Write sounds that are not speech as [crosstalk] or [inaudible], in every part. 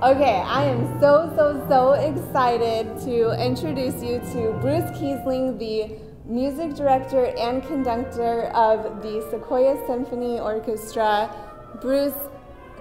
Okay, I am so, so, so excited to introduce you to Bruce Kiesling, the music director and conductor of the Sequoia Symphony Orchestra. Bruce,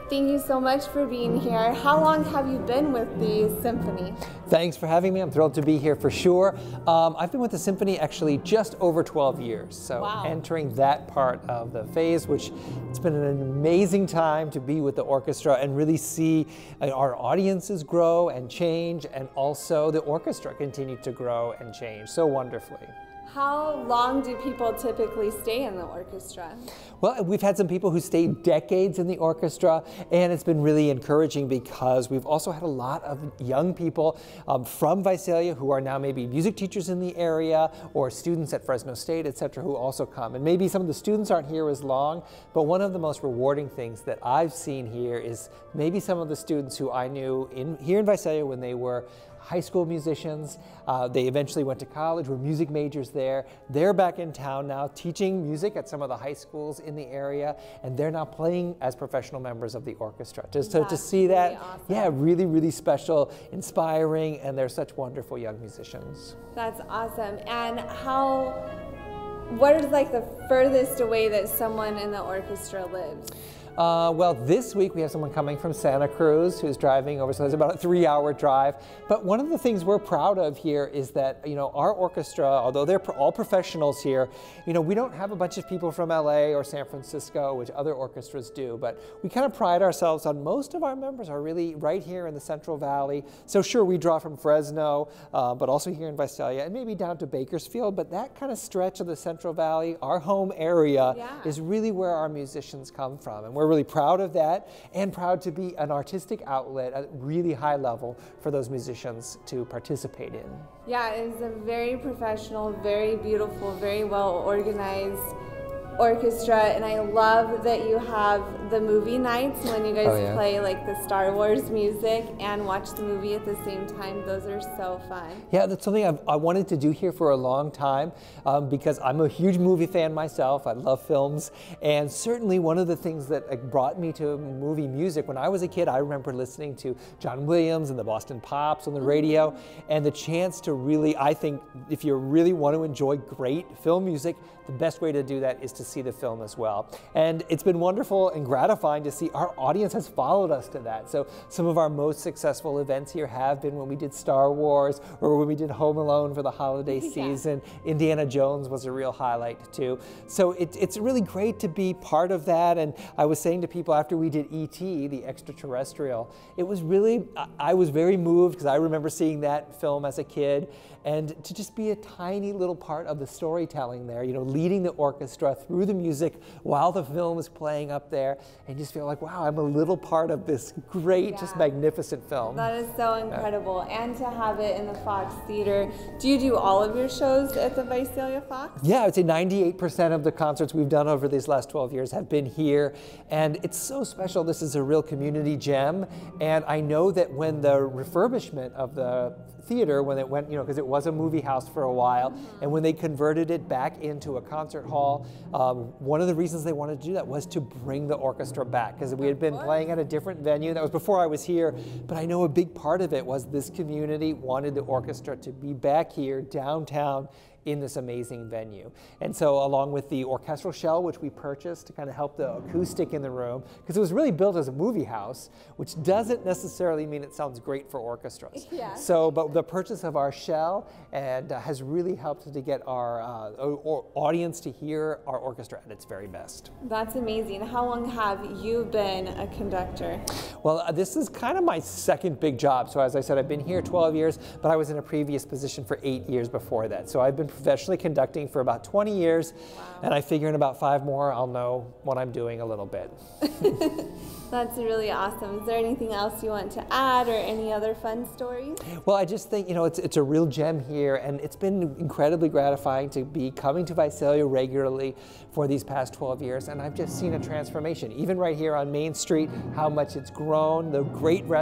Thank you so much for being here. How long have you been with the symphony? Thanks for having me. I'm thrilled to be here for sure. Um, I've been with the symphony actually just over 12 years, so wow. entering that part of the phase, which it's been an amazing time to be with the orchestra and really see uh, our audiences grow and change, and also the orchestra continue to grow and change so wonderfully. How long do people typically stay in the orchestra? Well, we've had some people who stayed decades in the orchestra, and it's been really encouraging because we've also had a lot of young people um, from Visalia who are now maybe music teachers in the area or students at Fresno State, et cetera, who also come. And maybe some of the students aren't here as long, but one of the most rewarding things that I've seen here is maybe some of the students who I knew in, here in Visalia when they were high school musicians. Uh, they eventually went to college, were music majors there. They're back in town now teaching music at some of the high schools in the area, and they're now playing as professional members of the orchestra. Just to, to see that, awesome. yeah, really, really special, inspiring, and they're such wonderful young musicians. That's awesome. And how, what is like the furthest away that someone in the orchestra lives? Uh, well, this week we have someone coming from Santa Cruz who's driving over, so it's about a three-hour drive. But one of the things we're proud of here is that, you know, our orchestra, although they're all professionals here, you know, we don't have a bunch of people from LA or San Francisco, which other orchestras do, but we kind of pride ourselves on most of our members are really right here in the Central Valley. So sure, we draw from Fresno, uh, but also here in Visalia and maybe down to Bakersfield, but that kind of stretch of the Central Valley, our home area, yeah. is really where our musicians come from. And we're we're really proud of that and proud to be an artistic outlet at really high level for those musicians to participate in. Yeah, it is a very professional, very beautiful, very well organized orchestra and I love that you have the movie nights when you guys oh, yeah. play like the Star Wars music and watch the movie at the same time. Those are so fun. Yeah, that's something I've, i wanted to do here for a long time um, because I'm a huge movie fan myself. I love films and certainly one of the things that brought me to movie music when I was a kid, I remember listening to John Williams and the Boston Pops on the radio mm-hmm. and the chance to really, I think if you really want to enjoy great film music, the best way to do that is to see the film as well. And it's been wonderful and gratifying to see our audience has followed us to that. So some of our most successful events here have been when we did Star Wars or when we did Home Alone for the holiday [laughs] yeah. season. Indiana Jones was a real highlight too. So it, it's really great to be part of that. And I was saying to people after we did E.T., the extraterrestrial, it was really, I was very moved because I remember seeing that film as a kid and to just be a tiny little part of the storytelling there, you know, leading the orchestra through the music while the film is playing up there, and just feel like, wow, I'm a little part of this great, yeah. just magnificent film. That is so incredible. Yeah. And to have it in the Fox Theater. Do you do all of your shows at the Visalia Fox? Yeah, I would say 98% of the concerts we've done over these last 12 years have been here, and it's so special. This is a real community gem, and I know that when the refurbishment of the theater when it went, you know, because it was a movie house for a while. And when they converted it back into a concert hall, um, one of the reasons they wanted to do that was to bring the orchestra back because we had been playing at a different venue. That was before I was here, but I know a big part of it was this community wanted the orchestra to be back here downtown in this amazing venue. And so along with the orchestral shell, which we purchased to kind of help the acoustic in the room, because it was really built as a movie house, which doesn't necessarily mean it sounds great for orchestras. [laughs] Yeah. So, but the purchase of our shell and uh, has really helped to get our uh, audience to hear our orchestra at its very best. That's amazing. How long have you been a conductor? Well, uh, this is kind of my second big job. So as I said, I've been here 12 years, but I was in a previous position for eight years before that. So I've been professionally conducting for about 20 years, wow. and I figure in about five more, I'll know what I'm doing a little bit. [laughs] That's really awesome. Is there anything else you want to add or any other fun stories? Well, I just think, you know, it's, it's a real gem here, and it's been incredibly gratifying to be coming to Visalia regularly for these past 12 years, and I've just seen a transformation. Even right here on Main Street, how much it's grown, the great rest